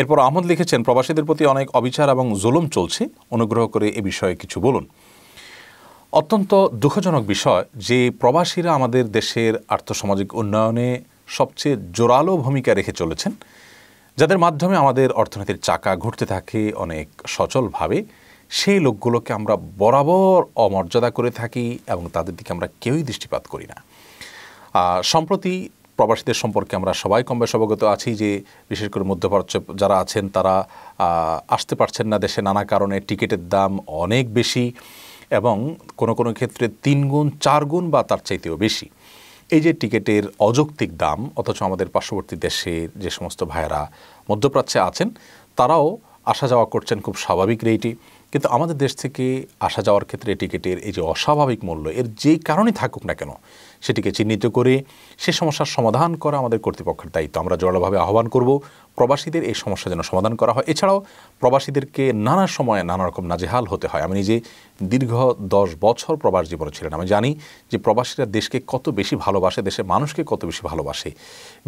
এরপর আহমদ লিখেছেন, প্রবাসীদের প্রতি অনেক অবিচার এবং জুলুম চলছে। অনুগ্রহ করে এ বিষয়ে কিছু বলুন। অত্যন্ত দুঃখজনক বিষয় যে প্রবাসীরা আমাদের দেশের আর্থসামাজিক উন্নয়নে সবচেয়ে জোরালো ভূমিকা রেখে চলেছেন, যাদের মাধ্যমে আমাদের অর্থনীতির চাকা ঘুরতে থাকে অনেক সচলভাবে। সেই লোকগুলোকে আমরা বরাবর অমর্যাদা করে থাকি এবং তাদের দিকে আমরা কেউই দৃষ্টিপাত করি না। সম্প্রতি প্রবাসীদের সম্পর্কে আমরা সবাই কম বেশ অবগত আছি যে, বিশেষ করে মধ্যপ্রাচ্য যারা আছেন, তারা আসতে পারছেন না দেশে নানা কারণে। টিকিটের দাম অনেক বেশি এবং কোনো কোনো ক্ষেত্রে তিন গুণ, চার গুণ বা তার চাইতেও বেশি। এই যে টিকিটের অযৌক্তিক দাম, অথচ আমাদের পার্শ্ববর্তী দেশের যে সমস্ত ভাইয়েরা মধ্যপ্রাচ্যে আছেন, তারাও আসা যাওয়া করছেন খুব স্বাভাবিক রেটে। কিন্তু আমাদের দেশ থেকে আসা যাওয়ার ক্ষেত্রে টিকিটের এই যে অস্বাভাবিক মূল্য, এর যেই কারণে থাকুক না কেন, সেটিকে চিহ্নিত করে সে সমস্যার সমাধান করা আমাদের কর্তৃপক্ষের দায়িত্ব। আমরা জোরালোভাবে আহ্বান করব, প্রবাসীদের এই সমস্যা যেন সমাধান করা হয়। এছাড়াও প্রবাসীদেরকে নানা সময়ে নানা রকম নাজেহাল হতে হয়। আমি নিজে দীর্ঘ দশ বছর প্রবাস জীবনে ছিলেন। আমি জানি যে প্রবাসীরা দেশকে কত বেশি ভালোবাসে, দেশের মানুষকে কত বেশি ভালোবাসে।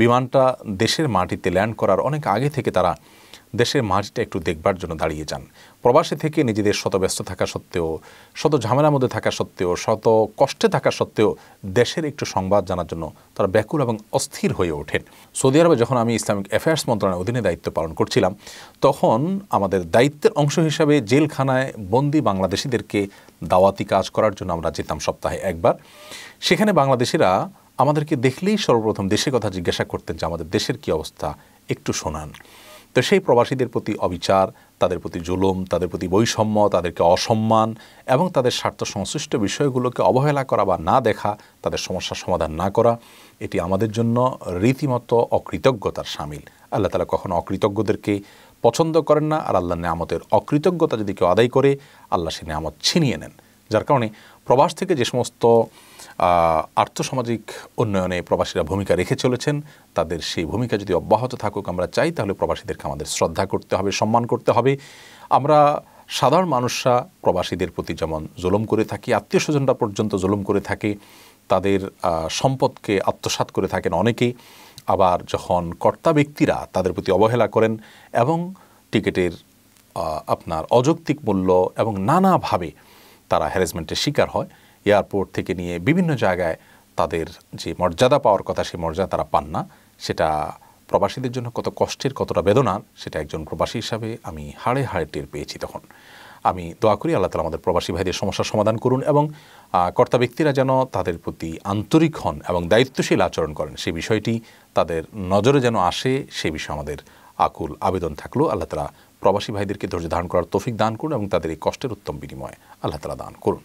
বিমানটা দেশের মাটিতে ল্যান্ড করার অনেক আগে থেকে তারা দেশের মাটিটা একটু দেখবার জন্য দাঁড়িয়ে যান। প্রবাসী থেকে নিজেদের শত ব্যস্ত থাকা সত্ত্বেও, শত ঝামেলার মধ্যে থাকা সত্ত্বেও, শত কষ্টে থাকা সত্ত্বেও দেশের একটু সংবাদ জানার জন্য তারা ব্যাকুল এবং অস্থির হয়ে ওঠেন। সৌদি আরবে যখন আমি ইসলামিক অ্যাফেয়ার্স মন্ত্রণালয়ের অধীনে দায়িত্ব পালন করছিলাম, তখন আমাদের দায়িত্বের অংশ হিসাবে জেলখানায় বন্দি বাংলাদেশিদেরকে দাওয়াতি কাজ করার জন্য আমরা যেতাম সপ্তাহে একবার। সেখানে বাংলাদেশিরা আমাদেরকে দেখলেই সর্বপ্রথম দেশের কথা জিজ্ঞাসা করতেন যে, আমাদের দেশের কী অবস্থা? একটু শোনান। তো সেই প্রবাসীদের প্রতি অবিচার, তাদের প্রতি জুলুম, তাদের প্রতি বৈষম্য, তাদেরকে অসম্মান এবং তাদের স্বার্থ সংশ্লিষ্ট বিষয়গুলোকে অবহেলা করা বা না দেখা, তাদের সমস্যার সমাধান না করা, এটি আমাদের জন্য রীতিমতো অকৃতজ্ঞতার সামিল। আল্লাহ তালা কখনো অকৃতজ্ঞদেরকে পছন্দ করেন না আর আল্লাহ নেয়ামতের অকৃতজ্ঞতা যদি কেউ আদায় করে, আল্লাহ সে নেয়ামত ছিনিয়ে নেন। যার কারণে প্রবাস থেকে যে সমস্ত আর্থসামাজিক উন্নয়নে প্রবাসীরা ভূমিকা রেখে চলেছেন, তাদের সেই ভূমিকা যদি অব্যাহত থাকুক আমরা চাই, তাহলে প্রবাসীদেরকে আমাদের শ্রদ্ধা করতে হবে, সম্মান করতে হবে। আমরা সাধারণ মানুষরা প্রবাসীদের প্রতি যেমন জুলুম করে থাকি আত্মীয় স্বজনরা পর্যন্ত জুলুম করে থাকে, তাদের সম্পদকে আত্মসাৎ করে থাকেন অনেকেই। আবার যখন কর্তা ব্যক্তিরা তাদের প্রতি অবহেলা করেন এবং টিকিটের আপনার অযৌক্তিক মূল্য এবং নানাভাবে তারা হ্যারাসমেন্টের শিকার হয়। এয়ারপোর্ট থেকে নিয়ে বিভিন্ন জায়গায় তাদের যে মর্যাদা পাওয়ার কথা, সেই মর্যাদা তারা পান না। সেটা প্রবাসীদের জন্য কত কষ্টের, কতটা বেদনার সেটা একজন প্রবাসী হিসাবে আমি হাড়ে হাড়ে টের পেয়েছি তখন। আমি দোয়া করি আল্লাহ তালা আমাদের প্রবাসী ভাইদের সমস্যার সমাধান করুন এবং কর্তা ব্যক্তিরা যেন তাদের প্রতি আন্তরিক হন এবং দায়িত্বশীল আচরণ করেন। সেই বিষয়টি তাদের নজরে যেন আসে সেই বিষয়ে আমাদের আকুল আবেদন থাকল। আল্লাহ তালা প্রবাসী ভাইদেরকে ধৈর্য ধারণ করার তৌফিক দান করুন এবং তাদের এই কষ্টের উত্তম বিনিময়ে আল্লাহ তালা দান করুন।